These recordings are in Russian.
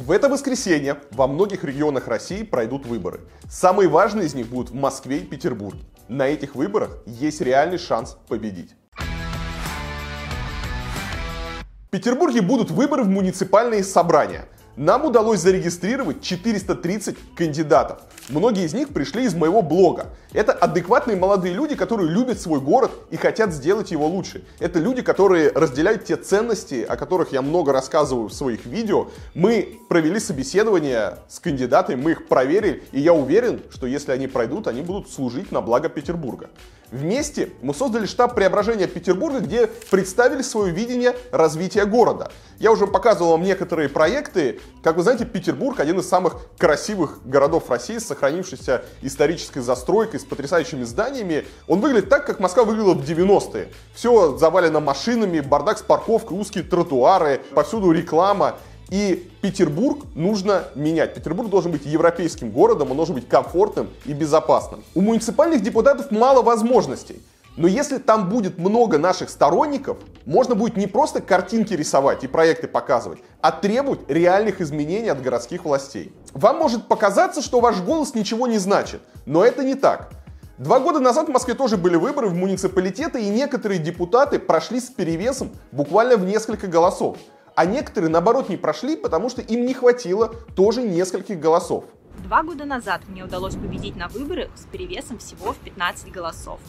В это воскресенье во многих регионах России пройдут выборы. Самые важные из них будут в Москве и Петербурге. На этих выборах есть реальный шанс победить. В Петербурге будут выборы в муниципальные собрания – нам удалось зарегистрировать 430 кандидатов. Многие из них пришли из моего блога. Это адекватные молодые люди, которые любят свой город и хотят сделать его лучше. Это люди, которые разделяют те ценности, о которых я много рассказываю в своих видео. Мы провели собеседование с кандидатами, мы их проверили, и я уверен, что если они пройдут, они будут служить на благо Петербурга. Вместе мы создали штаб преображения Петербурга, где представили свое видение развития города. Я уже показывал вам некоторые проекты. Как вы знаете, Петербург один из самых красивых городов России с сохранившейся исторической застройкой, с потрясающими зданиями. Он выглядит так, как Москва выглядела в 90-е. Все завалено машинами, бардак с парковкой, узкие тротуары, повсюду реклама. И Петербург нужно менять. Петербург должен быть европейским городом, он должен быть комфортным и безопасным. У муниципальных депутатов мало возможностей. Но если там будет много наших сторонников, можно будет не просто картинки рисовать и проекты показывать, а требовать реальных изменений от городских властей. Вам может показаться, что ваш голос ничего не значит, но это не так. Два года назад в Москве тоже были выборы в муниципалитеты, и некоторые депутаты прошли с перевесом буквально в несколько голосов а некоторые, наоборот, не прошли, потому что им не хватило тоже нескольких голосов. Два года назад мне удалось победить на выборах с перевесом всего в 15 голосов.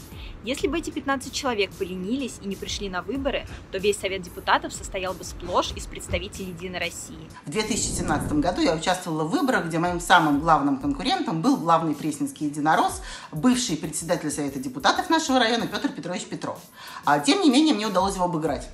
Если бы эти 15 человек поленились и не пришли на выборы, то весь Совет депутатов состоял бы сплошь из представителей Единой России. В 2017 году я участвовала в выборах, где моим самым главным конкурентом был главный пресненский единорос, бывший председатель Совета депутатов нашего района Петр Петрович Петров. А, тем не менее, мне удалось его обыграть.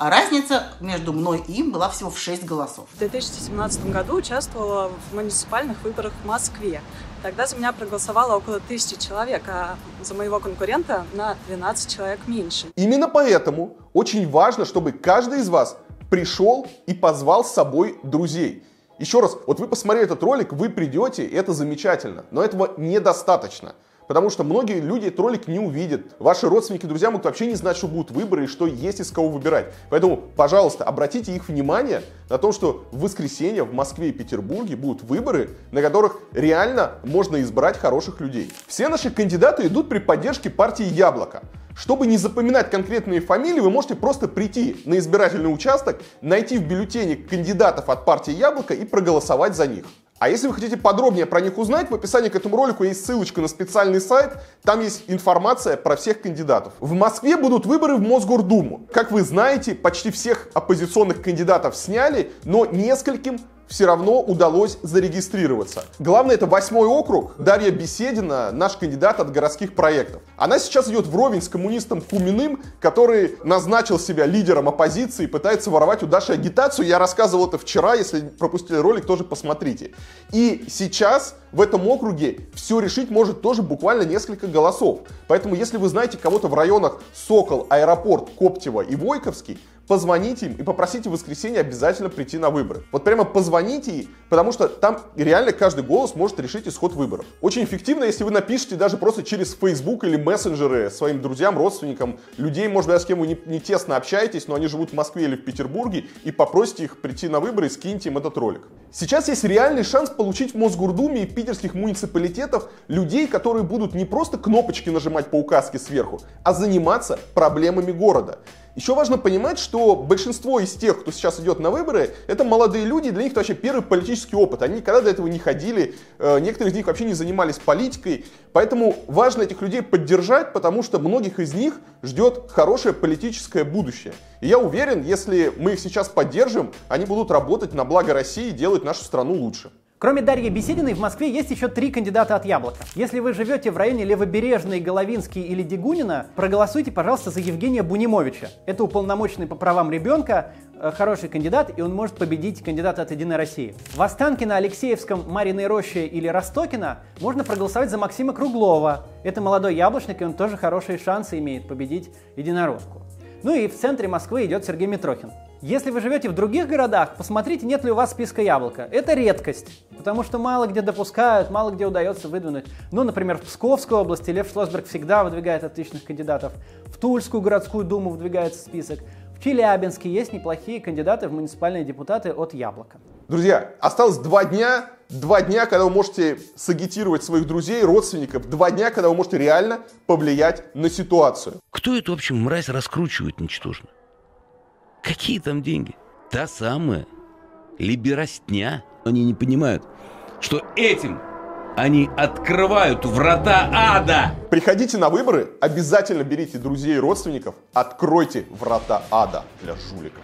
А разница между мной и им была всего в 6 голосов. В 2017 году участвовала в муниципальных выборах в Москве. Тогда за меня проголосовало около тысячи человек, а за моего конкурента на 12 человек меньше. Именно поэтому очень важно, чтобы каждый из вас пришел и позвал с собой друзей. Еще раз, вот вы посмотрели этот ролик, вы придете, и это замечательно, но этого недостаточно. Потому что многие люди этот ролик не увидят. Ваши родственники, друзья могут вообще не знать, что будут выборы и что есть из кого выбирать. Поэтому, пожалуйста, обратите их внимание на то, что в воскресенье в Москве и Петербурге будут выборы, на которых реально можно избрать хороших людей. Все наши кандидаты идут при поддержке партии «Яблоко». Чтобы не запоминать конкретные фамилии, вы можете просто прийти на избирательный участок, найти в бюллетене кандидатов от партии «Яблоко» и проголосовать за них. А если вы хотите подробнее про них узнать, в описании к этому ролику есть ссылочка на специальный сайт, там есть информация про всех кандидатов. В Москве будут выборы в Мосгордуму. Как вы знаете, почти всех оппозиционных кандидатов сняли, но нескольким все равно удалось зарегистрироваться. Главное, это восьмой округ. Дарья Беседина, наш кандидат от городских проектов. Она сейчас идет вровень с коммунистом Куминым, который назначил себя лидером оппозиции и пытается воровать у Даши агитацию. Я рассказывал это вчера, если пропустили ролик, тоже посмотрите. И сейчас в этом округе все решить может тоже буквально несколько голосов. Поэтому, если вы знаете кого-то в районах Сокол, Аэропорт, Коптево и Войковский, позвоните им и попросите в воскресенье обязательно прийти на выборы. Вот прямо позвоните ей, потому что там реально каждый голос может решить исход выборов. Очень эффективно, если вы напишите даже просто через Facebook или мессенджеры своим друзьям, родственникам, людей, может быть, с кем вы не, не тесно общаетесь, но они живут в Москве или в Петербурге, и попросите их прийти на выборы и скиньте им этот ролик. Сейчас есть реальный шанс получить в Мосгордуме и питерских муниципалитетов людей, которые будут не просто кнопочки нажимать по указке сверху, а заниматься проблемами города. Еще важно понимать, что большинство из тех, кто сейчас идет на выборы, это молодые люди, для них это вообще первый политический опыт. Они никогда до этого не ходили, э, некоторые из них вообще не занимались политикой. Поэтому важно этих людей поддержать, потому что многих из них ждет хорошее политическое будущее. И я уверен, если мы их сейчас поддержим, они будут работать на благо России и делать нашу страну лучше. Кроме Дарьи Бесединой, в Москве есть еще три кандидата от Яблока. Если вы живете в районе Левобережный, Головинский или Дегунина, проголосуйте, пожалуйста, за Евгения Бунимовича. Это уполномоченный по правам ребенка, э, хороший кандидат, и он может победить кандидата от «Единой России». В Останкино, Алексеевском, Мариной Роще или Ростокино можно проголосовать за Максима Круглова. Это молодой яблочник, и он тоже хорошие шансы имеет победить единороску. Ну и в центре Москвы идет Сергей Митрохин. Если вы живете в других городах, посмотрите, нет ли у вас списка яблока. Это редкость, потому что мало где допускают, мало где удается выдвинуть. Ну, например, в Псковской области Лев Шлосберг всегда выдвигает отличных кандидатов. В Тульскую городскую думу выдвигается список. В Челябинске есть неплохие кандидаты в муниципальные депутаты от Яблока. Друзья, осталось два дня, два дня, когда вы можете сагитировать своих друзей, родственников, два дня, когда вы можете реально повлиять на ситуацию. Кто эту, в общем, мразь раскручивает ничтожно? Какие там деньги? Та самая либерастня. Они не понимают, что этим они открывают врата ада. Приходите на выборы, обязательно берите друзей и родственников, откройте врата ада для жуликов.